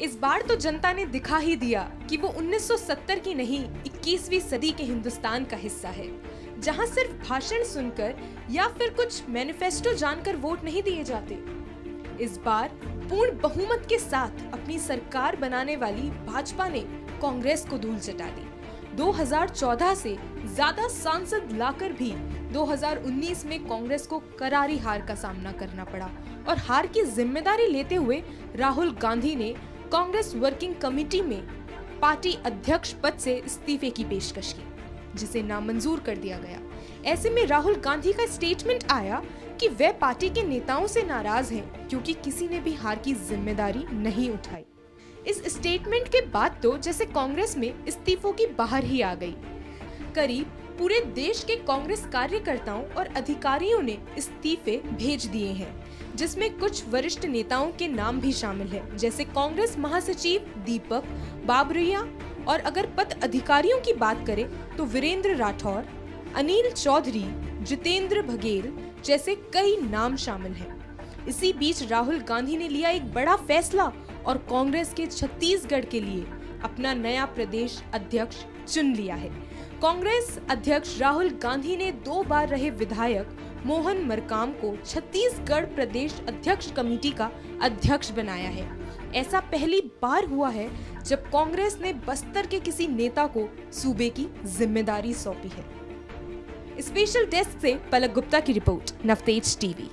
इस बार तो जनता ने दिखा ही दिया कि वो 1970 की नहीं 21वीं सदी के हिंदुस्तान का हिस्सा है, जहाँ सिर्फ़ भाषण सुनकर या फिर कुछ मैनिफेस्टो जानकर वोट नहीं दिए जाते। इस बार पूर्ण बहुमत के साथ अपनी सरकार बनाने वाली भाजपा ने कांग्रेस को धूल चटा दी। 2014 से ज़्यादा सांसद लाकर भी 2019 में कांग्रेस को करारी हार का सामना करना पड़ा और हार की ज़िम्मेदारी लेते हुए राहुल गांधी ने कांग्रेस वर्किंग कमेटी में पार्टी अध्यक्ष पद से इस्तीफे की पेशकश की, जिसे नामंजूर कर दिया गया। ऐसे में राहुल गांधी का स्टेटमेंट आया कि वे पार्टी के नेताओं से नाराज़ हैं क्योंकि किसी ने भी हार की ज़िम्मेदारी नहीं उठाई। इस स्टेटमेंट के बाद तो जैसे कांग्रेस में इस्तीफों की बाहर ही आ गई। करीब पूरे देश के कांग्रेस कार्यकर्ताओं और अधिकारियों ने इस्तीफे भेज दिए हैं, जिसमें कुछ वरिष्ठ नेताओं के नाम भी शामिल हैं, जैसे कांग्रेस महासचिव दीपक बाबरिया। और अगर पद अधिकारियों की बात करें तो वीरेंद्र राठौर, अनिल चौधरी, जितेंद्र बघेल जैसे कई नाम शामिल हैं। इसी बीच राहुल गांधी ने लिया एक बड़ा फैसला और कांग्रेस के छत्तीसगढ़ के लिए अपना नया प्रदेश अध्यक्ष चुन लिया है। कांग्रेस अध्यक्ष राहुल गांधी ने दो बार रहे विधायक मोहन मरकाम को छत्तीसगढ़ प्रदेश अध्यक्ष कमेटी का अध्यक्ष बनाया है। ऐसा पहली बार हुआ है जब कांग्रेस ने बस्तर के किसी नेता को सूबे की ज़िम्मेदारी सौंपी है। स्पेशल डेस्क से पलक गुप्ता की रिपोर्ट, नवतेज टीवी।